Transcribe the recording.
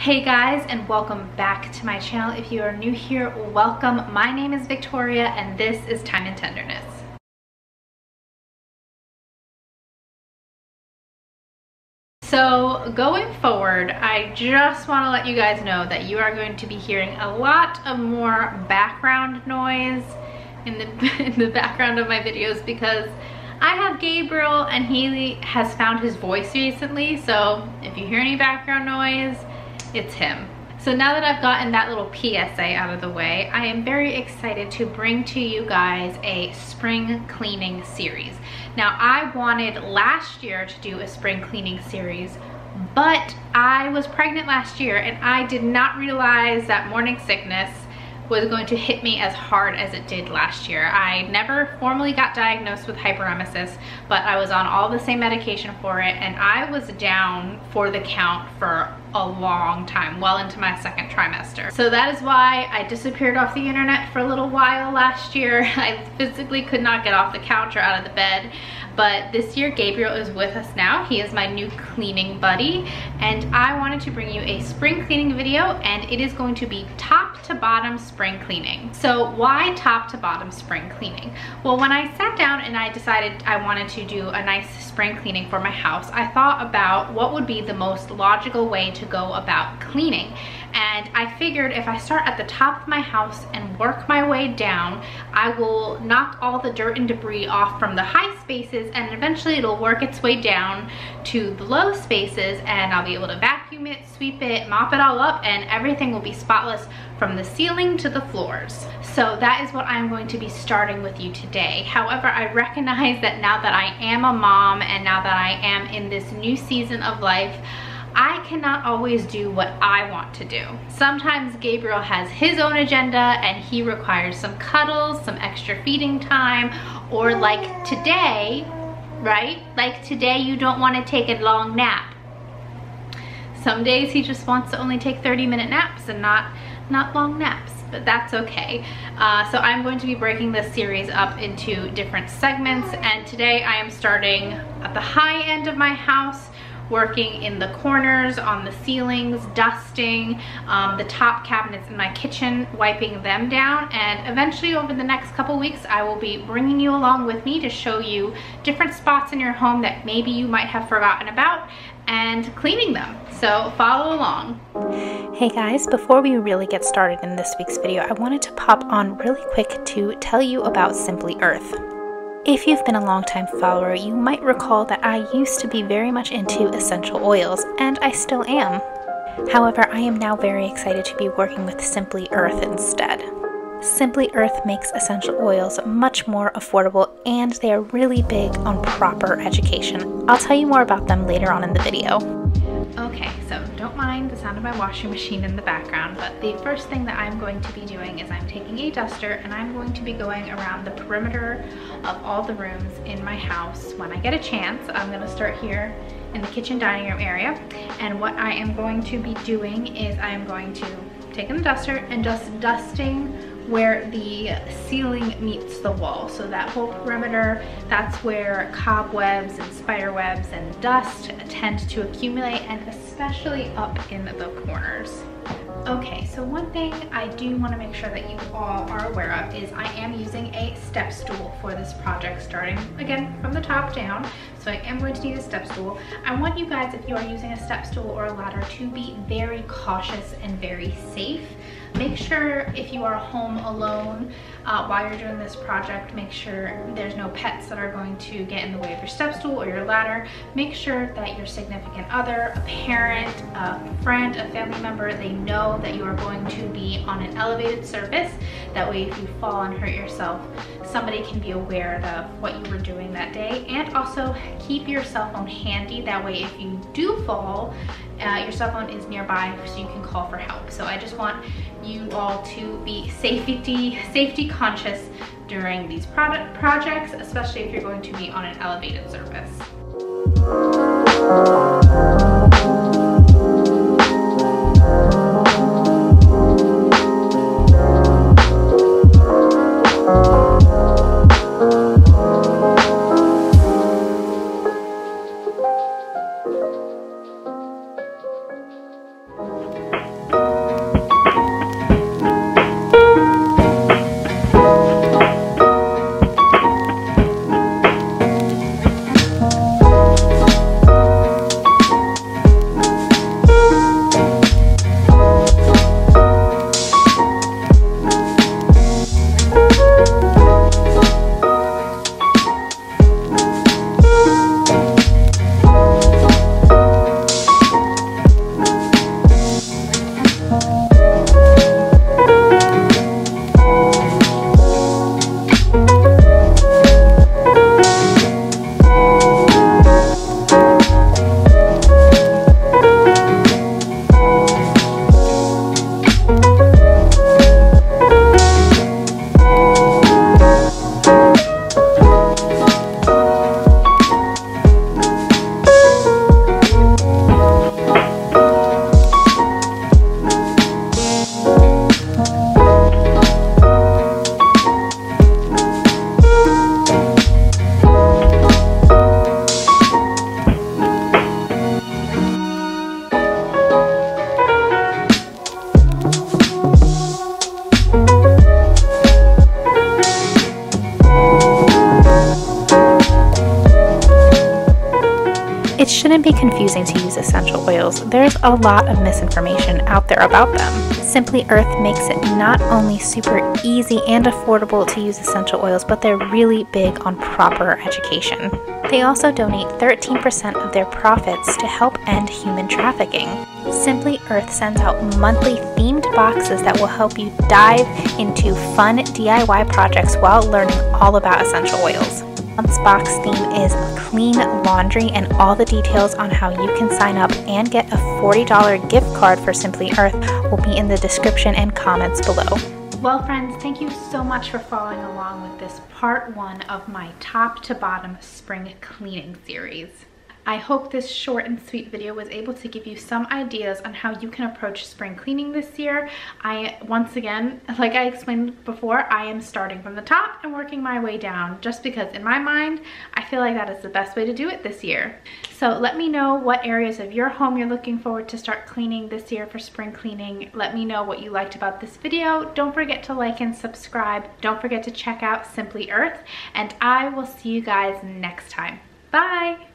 Hey guys and welcome back to my channel. If you are new here, welcome. My name is Victoria and this is Thyme and Tenderness. So going forward, I just want to let you guys know that you are going to be hearing a lot of more background noise in the, in the background of my videos because I have Gabriel and he has found his voice recently. So if you hear any background noise, it's him. So now that I've gotten that little PSA out of the way, I am very excited to bring to you guys a spring cleaning series. Now I wanted last year to do a spring cleaning series, but I was pregnant last year and I did not realize that morning sickness was going to hit me as hard as it did last year. I never formally got diagnosed with hyperemesis, but I was on all the same medication for it and I was down for the count for a long time, well into my second trimester. So that is why I disappeared off the internet for a little while last year. I physically could not get off the couch or out of the bed. But this year, Gabriel is with us now. He is my new cleaning buddy. And I wanted to bring you a spring cleaning video and it is going to be top to bottom spring cleaning. So why top to bottom spring cleaning? Well, when I sat down and I decided I wanted to do a nice spring cleaning for my house, I thought about what would be the most logical way to go about cleaning. And I figured if I start at the top of my house and work my way down, I will knock all the dirt and debris off from the high spaces and eventually it'll work its way down to the low spaces and I'll be able to vacuum it, sweep it, mop it all up and everything will be spotless from the ceiling to the floors. So that is what I'm going to be starting with you today. However, I recognize that now that I am a mom and now that I am in this new season of life, I cannot always do what I want to do. Sometimes Gabriel has his own agenda and he requires some cuddles, some extra feeding time, or like today, right? Like today you don't want to take a long nap. Some days he just wants to only take 30 minute naps and not, not long naps but that's okay. Uh, so I'm going to be breaking this series up into different segments and today I am starting at the high end of my house working in the corners, on the ceilings, dusting, um, the top cabinets in my kitchen, wiping them down. And eventually over the next couple weeks, I will be bringing you along with me to show you different spots in your home that maybe you might have forgotten about and cleaning them. So follow along. Hey guys, before we really get started in this week's video, I wanted to pop on really quick to tell you about Simply Earth. If you've been a longtime follower, you might recall that I used to be very much into essential oils, and I still am. However, I am now very excited to be working with Simply Earth instead. Simply Earth makes essential oils much more affordable and they are really big on proper education. I'll tell you more about them later on in the video. Okay, so don't mind the sound of my washing machine in the background, but the first thing that I'm going to be doing is I'm taking a duster and I'm going to be going around the perimeter of all the rooms in my house. When I get a chance, I'm gonna start here in the kitchen dining room area. And what I am going to be doing is I am going to take in the duster and just dusting where the ceiling meets the wall. So that whole perimeter, that's where cobwebs and spider webs and dust tend to accumulate and especially up in the corners. Okay, so one thing I do want to make sure that you all are aware of is I am using a step stool for this project starting again from the top down. So I am going to need a step stool. I want you guys, if you are using a step stool or a ladder, to be very cautious and very safe. Make sure if you are home alone uh, while you're doing this project, make sure there's no pets that are going to get in the way of your step stool or your ladder. Make sure that your significant other, a parent, a friend, a family member, they know that you are going to be on an elevated surface. That way if you fall and hurt yourself, somebody can be aware of what you were doing that day. And also keep your cell phone handy. That way if you do fall, uh, your cell phone is nearby so you can call for help. So I just want you all to be safety, safety conscious during these product projects, especially if you're going to be on an elevated surface. Choosing to use essential oils, there's a lot of misinformation out there about them. Simply Earth makes it not only super easy and affordable to use essential oils, but they're really big on proper education. They also donate 13% of their profits to help end human trafficking. Simply Earth sends out monthly themed boxes that will help you dive into fun DIY projects while learning all about essential oils. Month's box theme is clean laundry, and all the details on how you can sign up and get a $40 gift card for Simply Earth will be in the description and comments below. Well, friends, thank you so much for following along with this part one of my top to bottom spring cleaning series. I hope this short and sweet video was able to give you some ideas on how you can approach spring cleaning this year. I, once again, like I explained before, I am starting from the top and working my way down just because in my mind, I feel like that is the best way to do it this year. So let me know what areas of your home you're looking forward to start cleaning this year for spring cleaning. Let me know what you liked about this video. Don't forget to like and subscribe. Don't forget to check out Simply Earth and I will see you guys next time. Bye!